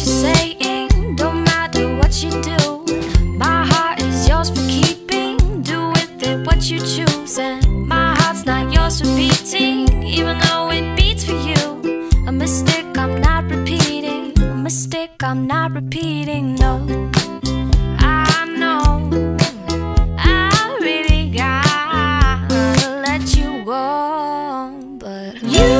you saying, do. My heart is yours for keeping. Do with it what you choose. And my Mistake I'm not repeating. A mistake I'm not repeating. No, I know. I really gotta let you go, but you.